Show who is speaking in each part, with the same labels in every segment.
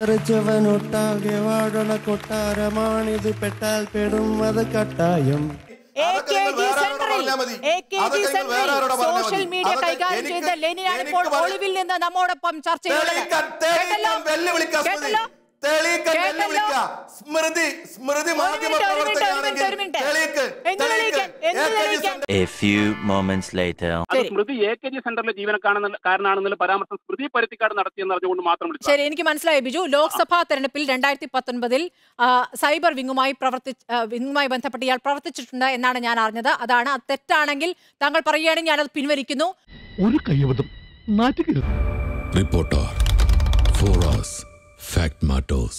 Speaker 1: തെറിച്ചവനൊട്ടാകെ വാഴണ കൊട്ടാരമാണിത്. പെട്ടാൽ പെടും അത് കട്ടായം.
Speaker 2: Social media കൈകാര്യം ചെയ്ത ലെനിനാണ് ഇപ്പോൾ ഒളിവിൽ നിന്ന് നമ്മോടൊപ്പം
Speaker 3: ചർച്ച വെല്ലുവിളിക്കാൻ സ്മൃതി? സ്മൃതി സ്മൃതി മാധ്യമ പ്രവർത്തകയാണെങ്കിൽ
Speaker 4: സ്മൃതി എ കെ ജി സെന്ററിലെ ജീവനക്കാരെന്നുള്ള കാരനാണെന്നുള്ള പരാമർശം സ്മൃതി പരുത്തിക്കാട് നടത്തിയെന്ന് അറിഞ്ഞുകൊണ്ട് മാത്രം
Speaker 2: ശരി എനിക്ക് മനസ്സിലായി ബിജു. ലോക്സഭാ തെരഞ്ഞെടുപ്പിൽ രണ്ടായിരത്തി പത്തൊൻപതിൽ സൈബർ വിങ്ങുമായി പ്രവർത്തി വിങ്ങുമായി ബന്ധപ്പെട്ട് ഇയാൾ പ്രവർത്തിച്ചിട്ടുണ്ട് എന്നാണ് ഞാൻ അറിഞ്ഞത്. അതാണ് അത് തെറ്റാണെങ്കിൽ താങ്കൾ പറയുകയാണെങ്കിൽ ഞാനത് പിൻവലിക്കുന്നു.
Speaker 5: ഒരു കയ്യബദ്ധം
Speaker 6: reporter for us fact matters.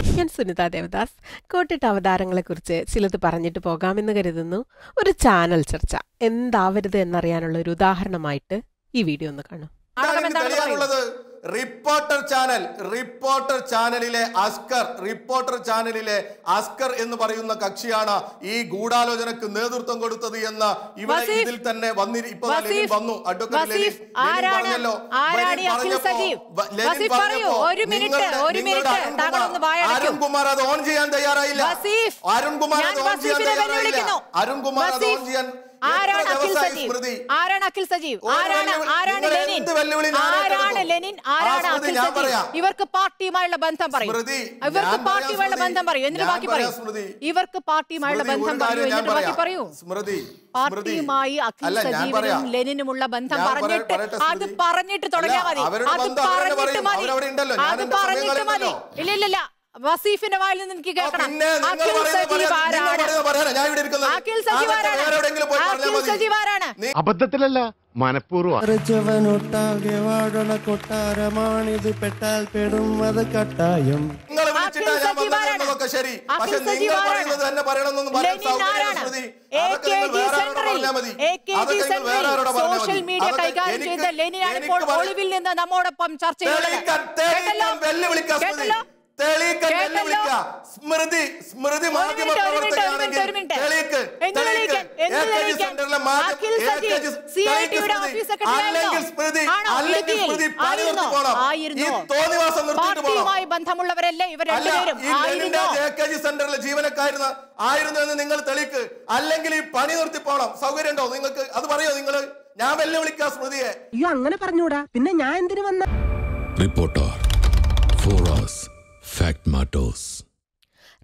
Speaker 7: ഞാൻ സുനിത ദേവദാസ്. കോട്ടിട്ട് അവതാരങ്ങളെക്കുറിച്ച് ചിലത് പറഞ്ഞിട്ട് പോകാമെന്ന് കരുതുന്നു. ഒരു ചാനൽ ചർച്ച. എന്താവരുത് എന്നറിയാനുള്ള ഒരു ഉദാഹരണമായിട്ട് ഈ വീഡിയോ ഒന്ന് കാണും.
Speaker 3: റിപ്പോർട്ടർ ചാനൽ റിപ്പോർട്ടർ ചാനലിലെ അസ്കർ റിപ്പോർട്ടർ ചാനലിലെ അസ്കർ എന്ന് പറയുന്ന കക്ഷിയാണ് ഈ ഗൂഢാലോചനക്ക് നേതൃത്വം കൊടുത്തത് എന്ന് ഇവിടെ ഇതിൽ തന്നെ ഇപ്പൊ ലെനിൻ വന്നു. അഡ്വക്കേറ്റ് ലെനിൻ പറഞ്ഞല്ലോ. ലെനിൻ പറഞ്ഞപ്പോ, നിങ്ങളുടെ- അരുൺകുമാർ- അത് ഓൺ ചെയ്യാൻ തയ്യാറായില്ല. അരുൺകുമാർ അത് ഓൺ ചെയ്യാൻ തയ്യാറായില്ല. അരുൺകുമാർ അത് ഓൺ ചെയ്യാൻ
Speaker 2: ആരാണ് അഖിൽ സജീവ്? ആരാണ് അഖിൽ സജീവ്? ആരാണ് ആരാണ് ലെനിൻ? ആരാണ് ലെനിൻ? ആരാണ് അഖിൽ സജീവ്? ഇവർക്ക് പാർട്ടിയുമായുള്ള ബന്ധം പറയും. ഇവർക്ക് പാർട്ടിയുമായുള്ള ബന്ധം പറയും. എന്നിട്ട് ബാക്കി പറയും. ഇവർക്ക് പാർട്ടിയുമായുള്ള ബന്ധം പറയൂ. എന്നിട്ട് ബാക്കി
Speaker 3: പറയാം.
Speaker 2: പാർട്ടിയുമായി അഖിൽ സജീവനും ലെനിനുമുള്ള ബന്ധം പറഞ്ഞിട്ട് അത്. പറഞ്ഞിട്ട് തുടങ്ങിയാൽ മതി. അത് പറഞ്ഞിട്ട് മതി. അത് പറഞ്ഞിട്ട് മതി. ഇല്ല ഇല്ല വസീഫിന്റെ വായിൽ നിന്ന് എനിക്ക് കേൾക്കണം. അഖിൽ
Speaker 3: പറയുന്നത്
Speaker 2: സജീവ് ആരാണ്?
Speaker 3: ഞാൻ ഇവിടെ ഇരിക്കുന്നത്.
Speaker 2: അഖിൽ സജീവ്
Speaker 3: അതൊക്കെ
Speaker 2: ആരാണ്?
Speaker 3: പോയി പറഞ്ഞാൽ
Speaker 2: അഖിൽ
Speaker 3: മതി.
Speaker 2: സജീവ് ആരാണ്?
Speaker 5: അബദ്ധത്തിലല്ല മനഃപൂർവം.
Speaker 1: തെറിച്ചവനൊട്ടാകെ വാഴണ കൊട്ടാരമാണിത്. പെട്ടാൽ പെടും അത് കട്ടായം.
Speaker 2: സോഷ്യൽ മീഡിയ കൈകാര്യം ചെയ്ത ലെനിനാണ് ഇപ്പോൾ ഒളിവിൽ നിന്ന് നമ്മോടൊപ്പം ചർച്ച
Speaker 3: തെളിയിക്കാൻ
Speaker 2: കേട്ടല്ലോ?
Speaker 3: വെല്ലുവിളിക്കാം സ്മൃതി സ്മൃതി മാധ്യമ പ്രവർത്തകയാണെങ്കിൽ
Speaker 2: ബന്ധമുള്ളവരല്ലേ ഇവർ
Speaker 3: സെന്ററിലെ ജീവനക്കാരുന്ന ആയിരുന്നു എന്ന് നിങ്ങൾ തെളിക്ക് അല്ലെങ്കിൽ ഈ പണി നിർത്തി പോണം. സൗകര്യം ഉണ്ടോ നിങ്ങൾക്ക് അത് പറയോ നിങ്ങൾ ഞാൻ വെല്ലുവിളിക്കാം സ്മൃതിയെ.
Speaker 8: അയ്യോ അങ്ങനെ പറഞ്ഞൂടാ. പിന്നെ ഞാൻ എന്തിനു വന്ന
Speaker 6: reporter for us matters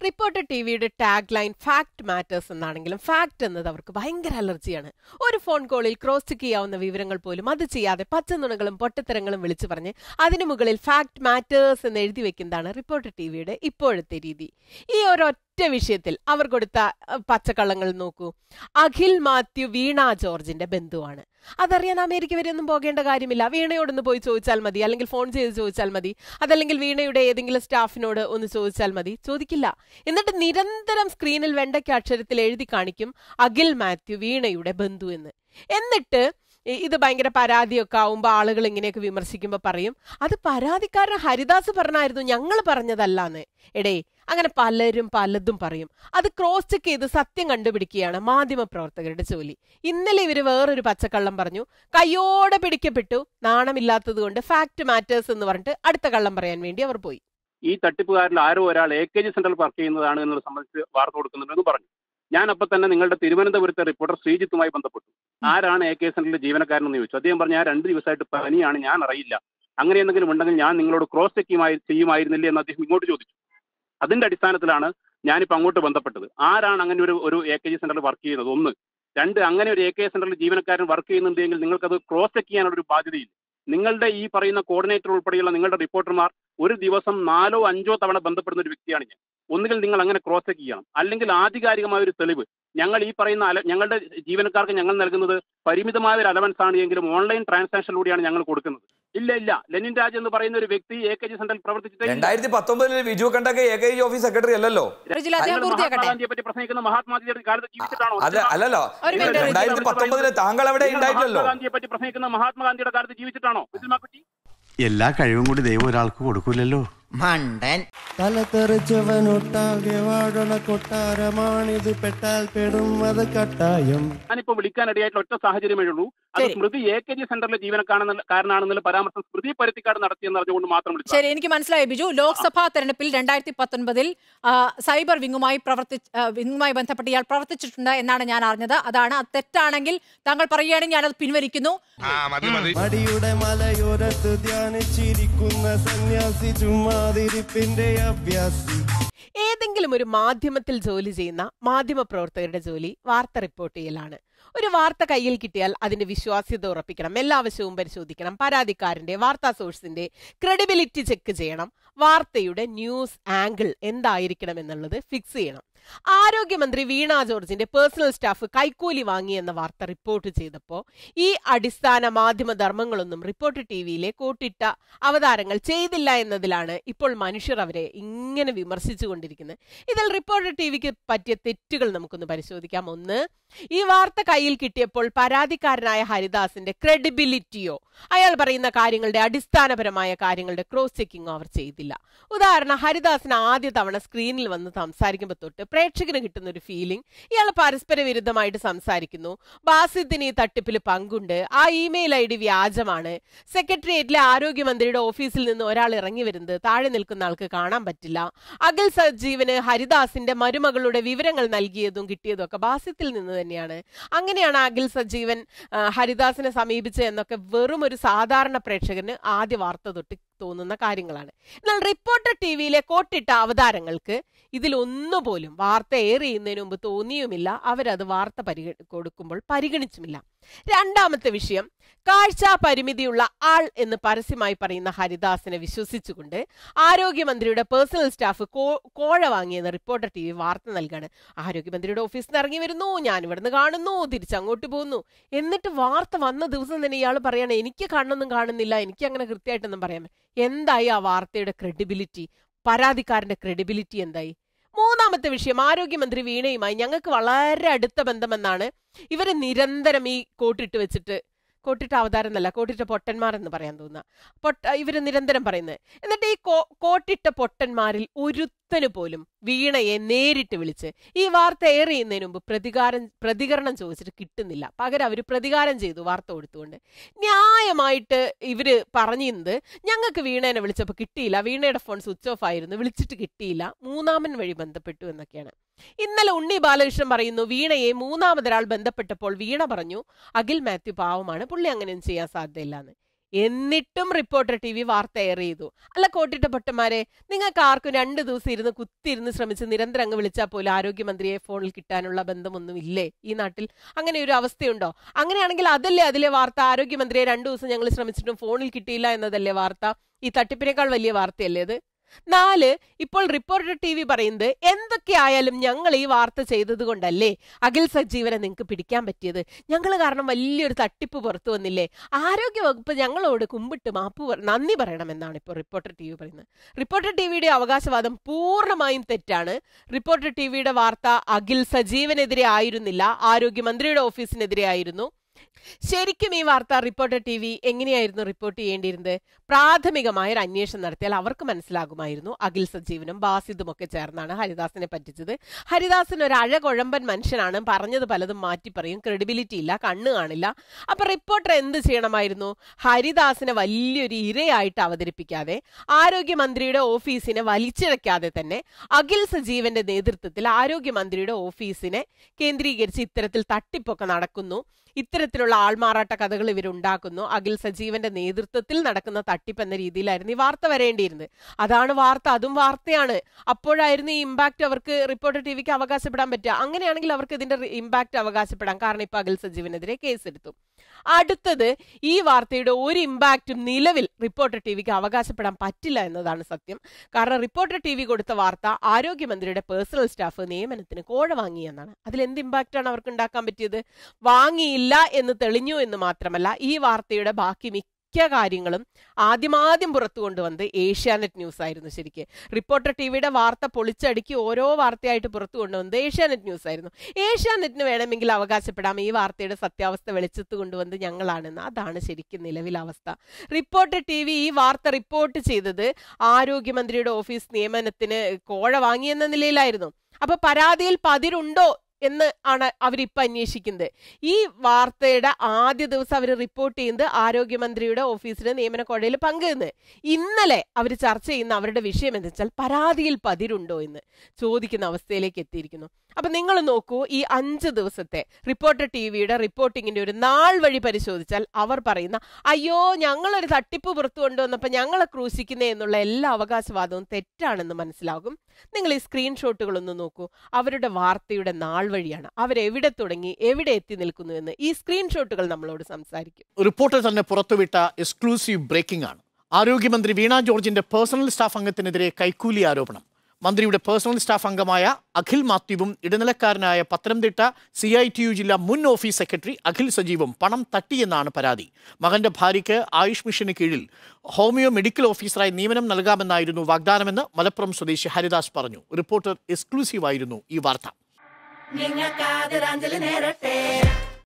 Speaker 7: reporter T വിയുടെ ടാഗ് ലൈൻ ഫാക്ട് മാറ്റേഴ്സ് എന്നാണെങ്കിലും ഫാക്ട് എന്നത് അവർക്ക് ഭയങ്കര അലർജിയാണ്. ഒരു ഫോൺ കോളിൽ ക്രോസ് ചെക്ക് ചെയ്യാവുന്ന വിവരങ്ങൾ പോലും അത് ചെയ്യാതെ പച്ചനുണകളും പൊട്ടത്തരങ്ങളും വിളിച്ചു പറഞ്ഞ് അതിനു മുകളിൽ ഫാക്ട് മാറ്റേഴ്സ് എന്ന് എഴുതി വെക്കുന്നതാണ് റിപ്പോർട്ടർ ടി വിയുടെ ഇപ്പോഴത്തെ രീതി. ഈ ഒരൊറ്റ വിഷയത്തിൽ അവർ കൊടുത്ത പച്ചക്കള്ളങ്ങൾ നോക്കൂ. അഖിൽ മാത്യു വീണ ജോർജിന്റെ ബന്ധുവാണ്. അതറിയാൻ അമേരിക്ക വരെ ഒന്നും പോകേണ്ട കാര്യമില്ല. വീണയോടൊന്ന് പോയി ചോദിച്ചാൽ മതി അല്ലെങ്കിൽ ഫോൺ ചെയ്ത് ചോദിച്ചാൽ മതി അതല്ലെങ്കിൽ വീണയുടെ ഏതെങ്കിലും സ്റ്റാഫിനോട് ഒന്ന് ചോദിച്ചാൽ മതി. ചോദിക്കില്ല. എന്നിട്ട് നിരന്തരം സ്ക്രീനിൽ വെണ്ടയ്ക്ക അക്ഷരത്തിൽ എഴുതി കാണിക്കും അഖിൽ മാത്യു വീണയുടെ ബന്ധു എന്ന്. എന്നിട്ട് ഇത് ഭയങ്കര പരാതിയൊക്കെ ആവുമ്പോൾ ആളുകൾ ഇങ്ങനെയൊക്കെ വിമർശിക്കുമ്പോൾ പറയും അത് പരാതിക്കാരൻ ഹരിദാസ് പറഞ്ഞായിരുന്നു ഞങ്ങൾ പറഞ്ഞതല്ലാന്ന്. എടേ അങ്ങനെ പലരും പലതും പറയും. അത് ക്രോസ് ചെക്ക് ചെയ്ത് സത്യം കണ്ടുപിടിക്കുകയാണ് മാധ്യമ പ്രവർത്തകരുടെ ജോലി. ഇന്നലെ ഇവർ വേറൊരു പച്ചക്കള്ളം പറഞ്ഞു. കയ്യോടെ പിടിക്കപ്പെട്ടു. നാണമില്ലാത്തത് കൊണ്ട് ഫാക്ട് മാറ്റേഴ്സ് എന്ന് പറഞ്ഞിട്ട് അടുത്ത കള്ളം പറയാൻ വേണ്ടി അവർ പോയി.
Speaker 4: ഈ തട്ടിപ്പുകാരിൽ ആരോ ഒരാൾ എ കെ ജി സെന്ററിൽ വർക്ക് ചെയ്യുന്നതാണ് എന്നത് സംബന്ധിച്ച് വാർത്ത കൊടുക്കുന്നുണ്ടെന്ന് പറഞ്ഞു. ഞാൻ അപ്പൊ തന്നെ നിങ്ങളുടെ തിരുവനന്തപുരത്തെ റിപ്പോർട്ടർ ശ്രീജിത്തുമായി ബന്ധപ്പെട്ടു. ആരാണ് എ കെ സെന്ററിലെ ജീവനക്കാരനെന്ന് ചോദിച്ചു. അദ്ദേഹം പറഞ്ഞു ഞാൻ രണ്ട് ദിവസമായിട്ട് പനിയാണ് ഞാൻ അറിയില്ല. അങ്ങനെ എന്തെങ്കിലും ഉണ്ടെങ്കിൽ ഞാൻ നിങ്ങളോട് ക്രോസ് ചെക്ക് ചെയ്യുമായിരുന്നില്ലേ? എന്ന് അദ്ദേഹം ഇങ്ങോട്ട് ചോദിച്ചു. അതിന്റെ അടിസ്ഥാനത്തിലാണ് ഞാനിപ്പോൾ അങ്ങോട്ട് ബന്ധപ്പെട്ടത്. ആരാണ് അങ്ങനെ ഒരു ഒരു എ കെ ജി സെന്ററിൽ വർക്ക് ചെയ്യുന്നത്? ഒന്ന്. രണ്ട് അങ്ങനെ ഒരു എ കെ സെന്ററിൽ ജീവനക്കാരൻ വർക്ക് ചെയ്യുന്നുണ്ടെങ്കിൽ നിങ്ങൾക്കത് ക്രോസ് ചെക്ക് ചെയ്യാനുള്ള ഒരു ബാധ്യതയില്ല. നിങ്ങളുടെ ഈ പറയുന്ന കോർഡിനേറ്റർ ഉൾപ്പെടെയുള്ള നിങ്ങളുടെ റിപ്പോർട്ടർമാർ ഒരു ദിവസം നാലോ അഞ്ചോ തവണ ബന്ധപ്പെടുന്ന ഒരു വ്യക്തിയാണ് ഞാൻ. ഒന്നുകിൽ നിങ്ങൾ അങ്ങനെ ക്രോസ് ചെക്ക് ചെയ്യണം. അല്ലെങ്കിൽ ആധികാരികമായ ഒരു തെളിവ്. ഞങ്ങൾ ഈ പറയുന്ന അല ഞങ്ങളുടെ ജീവനക്കാർക്ക് ഞങ്ങൾ നൽകുന്നത് പരിമിതമായ ഒരു അലവൻസ് ആണ് എങ്കിലും ഓൺലൈൻ ട്രാൻസാക്ഷനിലൂടെയാണ് ഞങ്ങൾ കൊടുക്കുന്നത്. ഇല്ല ഇല്ല. ലെനിൻ രാജ് എന്ന് പറയുന്ന ഒരു വ്യക്തി എ കെ ജി സെന്ററിൽ പ്രവർത്തിച്ചിട്ടേ
Speaker 9: രണ്ടായിരത്തി പത്തൊമ്പതിൽ വിജു കണ്ടൊക്കെ A K G office secretary അല്ലല്ലോ?
Speaker 2: റിജില, അദ്ദേഹം
Speaker 4: നിങ്ങൾ
Speaker 2: പൂർത്തിയാക്കട്ടെ.
Speaker 4: മഹാത്മാഗാന്ധിയെ പറ്റി പ്രസംഗിക്കുന്ന മഹാത്മാഗാന്ധിയുടെ കാലത്ത് ജീവിച്ചിട്ടാണോ
Speaker 9: അല്ലല്ലോ. രണ്ടായിരത്തി താങ്കൾ അവിടെ
Speaker 4: മഹാത്മാഗാന്ധിയെ പറ്റി പ്രസംഗിക്കുന്ന മഹാത്മാഗാന്ധിയുടെ കാലത്ത് ജീവിച്ചിട്ടാണോ?
Speaker 1: എല്ലാ കഴിവും കൂടി ദൈവം ഒരാൾക്ക് കൊടുക്കൂലല്ലോ.
Speaker 8: മണ്ടൻ.
Speaker 1: തല തെറിച്ചവനൊട്ടാകെ വാഴണ കൊട്ടാരമാണിത്. പെട്ടാൽ പെടും അത് കട്ടായം.
Speaker 4: ഞാനിപ്പോ വിളിക്കാനിടയായിട്ടുള്ള ഒറ്റ സാഹചര്യമേ ഉള്ളൂ. അത്
Speaker 2: ശരി.
Speaker 4: സ്മൃതി എ കെ ജി സെന്ററിലെ ജീവനക്കാരെന്നുള്ള കാരനാണെന്നുള്ള പരാമർശം സ്മൃതി പരുത്തിക്കാട് നടത്തിയെന്ന് അറിഞ്ഞുകൊണ്ട് മാത്രം വിളിച്ചു
Speaker 2: ശരി എനിക്ക് മനസ്സിലായി ബിജു. ലോക്സഭാ തെരഞ്ഞെടുപ്പിൽ രണ്ടായിരത്തി പത്തൊൻപതിൽ സൈബർ വിങ്ങുമായി പ്രവർത്തി ആ, വിങ്ങുമായി ബന്ധപ്പെട്ട് ഇയാൾ പ്രവർത്തിച്ചിട്ടുണ്ട് എന്നാണ് ഞാൻ അറിഞ്ഞത്. അതാണ് അത് തെറ്റാണെങ്കിൽ താങ്കൾ പറയുകയാണെങ്കിൽ ഞാനത് പിൻവലിക്കുന്നു.
Speaker 1: മടിയുടെ മലയോരത്ത് ധ്യാനിച്ചിരിക്കുന്ന സന്യാസി
Speaker 7: ഏതെങ്കിലും ഒരു മാധ്യമത്തിൽ ജോലി ചെയ്യുന്ന മാധ്യമ പ്രവർത്തകരുടെ ജോലി വാർത്ത റിപ്പോർട്ട് ചെയ്യലാണ്. ഒരു വാർത്ത കയ്യിൽ കിട്ടിയാൽ അതിന്റെ വിശ്വാസ്യത ഉറപ്പിക്കണം എല്ലാ വശവും പരിശോധിക്കണം പരാതിക്കാരന്റെ വാർത്താ സോഴ്സിന്റെ ക്രെഡിബിലിറ്റി ചെക്ക് ചെയ്യണം വാർത്തയുടെ ന്യൂസ് ആംഗിൾ എന്തായിരിക്കണം എന്നുള്ളത് ഫിക്സ് ചെയ്യണം. ആരോഗ്യമന്ത്രി വീണ ജോർജിന്റെ പേഴ്സണൽ സ്റ്റാഫ് കൈക്കൂലി വാങ്ങി എന്ന വാർത്ത റിപ്പോർട്ട് ചെയ്തപ്പോൾ ഈ അടിസ്ഥാന മാധ്യമ ധർമ്മങ്ങളൊന്നും റിപ്പോർട്ട് ടി വിയിലെ കോട്ടിട്ട അവതാരങ്ങൾ ചെയ്തില്ല എന്നതിലാണ് ഇപ്പോൾ മനുഷ്യർ അവരെ ഇങ്ങനെ വിമർശിച്ചുകൊണ്ടിരിക്കുന്നത്. ഇതിൽ റിപ്പോർട്ട് ടി പറ്റിയ തെറ്റുകൾ നമുക്കൊന്ന് പരിശോധിക്കാം. ഒന്ന് ഈ വാർത്ത കയ്യിൽ കിട്ടിയപ്പോൾ പരാതിക്കാരനായ ഹരിദാസിന്റെ ക്രെഡിബിലിറ്റിയോ അയാൾ പറയുന്ന കാര്യങ്ങളുടെ അടിസ്ഥാനപരമായ കാര്യങ്ങളുടെ ക്രോസ് ചെക്കിങ്ങോ അവർ ചെയ്തില്ല. ഉദാഹരണം ഹരിദാസിന് ആദ്യ തവണ സ്ക്രീനിൽ വന്ന് സംസാരിക്കുമ്പോൾ തൊട്ട് പ്രേക്ഷകന് കിട്ടുന്ന ഒരു ഫീലിംഗ് ഇയാൾ പരസ്പര വിരുദ്ധമായിട്ട് സംസാരിക്കുന്നു. ബാസിദ്ദിന് ഈ തട്ടിപ്പിൽ പങ്കുണ്ട്. ആ ഇമെയിൽ ഐ ഡി വ്യാജമാണ്. സെക്രട്ടേറിയറ്റിലെ ആരോഗ്യമന്ത്രിയുടെ ഓഫീസിൽ നിന്ന് ഒരാൾ ഇറങ്ങി വരുന്നത് താഴെ നിൽക്കുന്ന ആൾക്ക് കാണാൻ പറ്റില്ല. അഖിൽ സജീവന് ഹരിദാസിന്റെ മരുമകളുടെ വിവരങ്ങൾ നൽകിയതും കിട്ടിയതും ഒക്കെ ബാസിത്തിൽ നിന്ന് തന്നെയാണ്. അങ്ങനെയാണ് അഖിൽ സജീവൻ ഹരിദാസിനെ സമീപിച്ചത് എന്നൊക്കെ വെറും ഒരു സാധാരണ പ്രേക്ഷകന് ആദ്യ വാർത്ത തൊട്ട് തോന്നുന്ന കാര്യങ്ങളാണ്. എന്നാൽ റിപ്പോർട്ടർ ടി വിയിലെ കോട്ടിട്ട അവതാരങ്ങൾക്ക് ഇതിലൊന്നുപോലും വാർത്ത ഏറിയുന്നതിന് മുമ്പ് തോന്നിയുമില്ല. അവരത് വാർത്ത പരിഗ കൊടുക്കുമ്പോൾ പരിഗണിച്ചുമില്ല. രണ്ടാമത്തെ വിഷയം കാഴ്ചാ പരിമിതിയുള്ള ആൾ എന്ന് പരസ്യമായി പറയുന്ന ഹരിദാസിനെ വിശ്വസിച്ചുകൊണ്ട് ആരോഗ്യമന്ത്രിയുടെ പേഴ്സണൽ സ്റ്റാഫ് കോഴ വാങ്ങിയെന്ന് റിപ്പോർട്ടർ ടി വി വാർത്ത നൽകാണ്. ആരോഗ്യമന്ത്രിയുടെ ഓഫീസിൽ നിന്ന് ഇറങ്ങി വരുന്നു ഞാൻ ഇവിടുന്ന് കാണുന്നു തിരിച്ചങ്ങോട്ട് പോകുന്നു. എന്നിട്ട് വാർത്ത വന്ന ദിവസം തന്നെ ഇയാൾ പറയാണ് എനിക്ക് കണ്ണൊന്നും കാണുന്നില്ല എനിക്ക് അങ്ങനെ കൃത്യമായിട്ടൊന്നും പറയാൻ പ-" എന്തായി ആ വാർത്തയുടെ ക്രെഡിബിലിറ്റി പരാതിക്കാരന്റെ ക്രെഡിബിലിറ്റി എന്തായി? മൂന്നാമത്തെ വിഷയം ആരോഗ്യമന്ത്രി വീണയുമായി ഞങ്ങൾക്ക് വളരെ അടുത്ത ബന്ധമെന്നാണ് ഇവർ നിരന്തരം ഈ കോട്ടിട്ട് വെച്ചിട്ട് കോട്ടിട്ട അവതാരം എന്നല്ല കോട്ടിട്ട പൊട്ടന്മാർ എന്ന് പറയാൻ തോന്നുന്ന പൊട്ട ഇവർ നിരന്തരം പറയുന്നത്. എന്നിട്ട് ഈ കോട്ടിട്ട പൊട്ടന്മാരിൽ ഒരുത്തന് പോലും വീണയെ നേരിട്ട് വിളിച്ച് ഈ വാർത്ത എയർ ചെയ്യുന്നതിന് മുമ്പ് പ്രതികാരം പ്രതികരണം ചോദിച്ചിട്ട് കിട്ടുന്നില്ല. പകരം അവർ പ്രതികാരം ചെയ്തു വാർത്ത കൊടുത്തുകൊണ്ട്. ന്യായമായിട്ട് ഇവർ പറഞ്ഞിരുന്നത് ഞങ്ങൾക്ക് വീണേനെ വിളിച്ചപ്പോൾ കിട്ടിയില്ല. വീണയുടെ ഫോൺ സ്വിച്ച് ഓഫ് ആയിരുന്നു വിളിച്ചിട്ട് കിട്ടിയില്ല. മൂന്നാമൻ വഴി ബന്ധപ്പെട്ടു എന്നൊക്കെയാണ്. ഇന്നലെ ഉണ്ണി ബാലകൃഷ്ണൻ പറയുന്നു വീണയെ മൂന്നാമതൊരാൾ ബന്ധപ്പെട്ടപ്പോൾ വീണ പറഞ്ഞു അഖിൽ മാത്യു പാവമാണ് പുള്ളി അങ്ങനെയൊന്നും ചെയ്യാൻ സാധ്യതയില്ലാന്ന്. എന്നിട്ടും റിപ്പോർട്ടർ ടി വി വാർത്ത എയർ ചെയ്തു. അല്ല കോട്ടിട്ട പൊട്ടന്മാരെ നിങ്ങൾക്ക് ആർക്കും രണ്ട് ദിവസം ഇരുന്ന് കുത്തിയിരുന്ന് ശ്രമിച്ച് നിരന്തരം അങ്ങ് വിളിച്ചാൽ പോലും ആരോഗ്യമന്ത്രിയെ ഫോണിൽ കിട്ടാനുള്ള ബന്ധമൊന്നും ഇല്ലേ ഈ നാട്ടിൽ അങ്ങനെ ഒരു അവസ്ഥയുണ്ടോ? അങ്ങനെയാണെങ്കിൽ അതല്ലേ അതിലെ വാർത്ത? ആരോഗ്യമന്ത്രിയെ രണ്ടു ദിവസം ഞങ്ങൾ ശ്രമിച്ചിട്ടും ഫോണിൽ കിട്ടിയില്ല എന്നതല്ലേ വാർത്ത? ഈ തട്ടിപ്പിനേക്കാൾ വലിയ വാർത്തയല്ലേ അത് നാല് ഇപ്പോൾ റിപ്പോർട്ടർ ടി വി പറയുന്നത് എന്തൊക്കെയായാലും ഞങ്ങൾ ഈ വാർത്ത ചെയ്തത് കൊണ്ടല്ലേ അഖിൽ സജീവനെ നിങ്ങൾക്ക് പിടിക്കാൻ പറ്റിയത്? ഞങ്ങൾ കാരണം വലിയൊരു തട്ടിപ്പ് പുറത്തു വന്നില്ലേ? ആരോഗ്യ വകുപ്പ് ഞങ്ങളോട് കുമ്പിട്ട് മാപ്പ് നന്ദി പറയണമെന്നാണ് ഇപ്പോൾ റിപ്പോർട്ടർ ടി വി പറയുന്നത്. റിപ്പോർട്ടർ ടി വിയുടെ അവകാശവാദം പൂർണമായും തെറ്റാണ്. റിപ്പോർട്ടർ ടി വിയുടെ വാർത്ത അഖിൽ സജീവനെതിരെ ആയിരുന്നില്ല. ആരോഗ്യമന്ത്രിയുടെ ഓഫീസിനെതിരെ ആയിരുന്നു. ശരിക്കും ഈ വാർത്ത റിപ്പോർട്ടർ ടി വി എങ്ങനെയായിരുന്നു റിപ്പോർട്ട് ചെയ്യേണ്ടിയിരുന്നത്? പ്രാഥമികമായ ഒരു അന്വേഷണം നടത്തിയാൽ അവർക്ക് മനസ്സിലാകുമായിരുന്നു. അഖിൽ സജീവനും ബാസിദും ഒക്കെ ചേർന്നാണ് ഹരിദാസിനെ പറ്റിച്ചത്. ഹരിദാസൻ ഒരു അഴകുഴമ്പൻ മനുഷ്യനാണ്. പറഞ്ഞത് പലതും മാറ്റി പറയും ക്രെഡിബിലിറ്റി ഇല്ല കണ്ണ് കാണില്ല. അപ്പൊ റിപ്പോർട്ടർ എന്ത് ചെയ്യണമായിരുന്നു? ഹരിദാസിനെ വലിയൊരു ഇരയായിട്ട് അവതരിപ്പിക്കാതെ ആരോഗ്യമന്ത്രിയുടെ ഓഫീസിനെ വലിച്ചിഴക്കാതെ തന്നെ അഖിൽ സജീവന്റെ നേതൃത്വത്തിൽ ആരോഗ്യമന്ത്രിയുടെ ഓഫീസിനെ കേന്ദ്രീകരിച്ച് ഇത്തരത്തിൽ തട്ടിപ്പൊക്കെ നടക്കുന്നു. ഇത്തരത്തിലുള്ള ആൾമാറാട്ട കഥകൾ ഇവരുണ്ടാക്കുന്നു. അഖിൽ സജീവന്റെ നേതൃത്വത്തിൽ നടക്കുന്ന തട്ടിപ്പ് എന്ന രീതിയിലായിരുന്നു ഈ വാർത്ത വരേണ്ടിയിരുന്നത്. അതാണ് വാർത്ത അതും വാർത്തയാണ്. അപ്പോഴായിരുന്നു ഈ ഇമ്പാക്ട് അവർക്ക് റിപ്പോർട്ടർ ടി വിക്ക് അവകാശപ്പെടാൻ പറ്റുക. അങ്ങനെയാണെങ്കിൽ അവർക്ക് ഇതിന്റെ ഇമ്പാക്ട് അവകാശപ്പെടാം. കാരണം ഇപ്പൊ അഖിൽ സജീവനെതിരെ കേസെടുത്തു. അടുത്തത് ഈ വാർത്തയുടെ ഒരു ഇമ്പാക്റ്റും നിലവിൽ റിപ്പോർട്ടർ ടി വിക്ക് അവകാശപ്പെടാൻ പറ്റില്ല എന്നതാണ് സത്യം. കാരണം റിപ്പോർട്ടർ ടി വി കൊടുത്ത വാർത്ത ആരോഗ്യമന്ത്രിയുടെ പേഴ്സണൽ സ്റ്റാഫ് നിയമനത്തിന് കോഴ വാങ്ങി എന്നാണ്. അതിൽ എന്ത് ഇമ്പാക്റ്റാണ് അവർക്ക് ഉണ്ടാക്കാൻ പറ്റിയത്? വാങ്ങിയില്ല എന്ന് തെളിഞ്ഞു എന്ന് മാത്രമല്ല ഈ വാർത്തയുടെ ബാക്കി മിക്ക മിക്ക കാര്യങ്ങളും ആദ്യമാദ്യം പുറത്തു കൊണ്ടുവന്നത് ഏഷ്യാനെറ്റ് ന്യൂസ് ആയിരുന്നു ശരിക്ക്. റിപ്പോർട്ടർ ടി വിയുടെ വാർത്ത പൊളിച്ചടുക്കി ഓരോ വാർത്തയായിട്ട് പുറത്തു കൊണ്ടുവന്നത് ഏഷ്യാനെറ്റ് ന്യൂസ് ആയിരുന്നു ഏഷ്യാനെറ്റിന് വേണമെങ്കിൽ അവകാശപ്പെടാം. ഈ വാർത്തയുടെ സത്യാവസ്ഥ വെളിച്ചത്ത് കൊണ്ടുവന്നത് ഞങ്ങളാണെന്ന്. അതാണ് ശരിക്കും നിലവിലെ അവസ്ഥ. റിപ്പോർട്ടർ ടി വി ഈ വാർത്ത റിപ്പോർട്ട് ചെയ്തത് ആരോഗ്യമന്ത്രിയുടെ ഓഫീസ് നിയമനത്തിന് കോഴ വാങ്ങിയെന്ന നിലയിലായിരുന്നു. അപ്പൊ പരാതിയിൽ പതിരുണ്ടോ എന്ന് ആണ് അവരിപ്പോൾ അന്വേഷിക്കുന്നത്. ഈ വാർത്തയുടെ ആദ്യ ദിവസം അവർ റിപ്പോർട്ട് ചെയ്യുന്നത് ആരോഗ്യമന്ത്രിയുടെ ഓഫീസിലെ നിയമന കോടതിയിൽ പങ്കുവെന്ന്. ഇന്നലെ അവർ ചർച്ച ചെയ്യുന്ന അവരുടെ വിഷയം എന്താ വെച്ചാൽ പരാതിയിൽ പതിരുണ്ടോ എന്ന് ചോദിക്കുന്ന അവസ്ഥയിലേക്ക് എത്തിയിരിക്കുന്നു. അപ്പൊ നിങ്ങൾ നോക്കൂ ഈ അഞ്ച് ദിവസത്തെ റിപ്പോർട്ടർ ടി വിയുടെ റിപ്പോർട്ടിങ്ങിന്റെ ഒരു നാൾ വഴി പരിശോധിച്ചാൽ അവർ പറയുന്ന അയ്യോ ഞങ്ങളൊരു തട്ടിപ്പ് പുറത്തു കൊണ്ടുവന്നപ്പോൾ ഞങ്ങളെ ക്രൂശിക്കുന്നേ എന്നുള്ള എല്ലാ അവകാശവാദവും തെറ്റാണെന്ന് മനസ്സിലാകും. നിങ്ങൾ ഈ സ്ക്രീൻഷോട്ടുകളൊന്ന് നോക്കൂ അവരുടെ വാർത്തയുടെ നാൾ വഴിയാണ്. അവരെവിടെ തുടങ്ങി എവിടെ എത്തി നിൽക്കുന്നു എന്ന് ഈ സ്ക്രീൻഷോട്ടുകൾ നമ്മളോട് സംസാരിക്കും.
Speaker 10: റിപ്പോർട്ടർ തന്നെ പുറത്തുവിട്ട എക്സ്ക്ലൂസീവ് ബ്രേക്കിംഗ് ആണ്. ആരോഗ്യമന്ത്രി വീണ ജോർജിന്റെ പേഴ്സണൽ സ്റ്റാഫ് അംഗത്തിനെതിരെ കൈക്കൂലി ആരോപണം. മന്ത്രിയുടെ പേഴ്സണൽ സ്റ്റാഫ് അംഗമായ അഖിൽ മാത്യുവും ഇടനിലക്കാരനായ Pathanamthitta C I T U ജില്ലാ മുൻ ഓഫീസ് സെക്രട്ടറി അഖിൽ സജീവും പണം തട്ടിയെന്നാണ് പരാതി. മകന്റെ ഭാര്യയ്ക്ക് ആയുഷ് മിഷന് കീഴിൽ ഹോമിയോ മെഡിക്കൽ ഓഫീസറായി നിയമനം നൽകാമെന്നായിരുന്നു വാഗ്ദാനമെന്ന് മലപ്പുറം സ്വദേശി ഹരിദാസ് പറഞ്ഞു. റിപ്പോർട്ടർ എക്സ്ക്ലൂസീവ് ആയിരുന്നു ഈ വാർത്ത.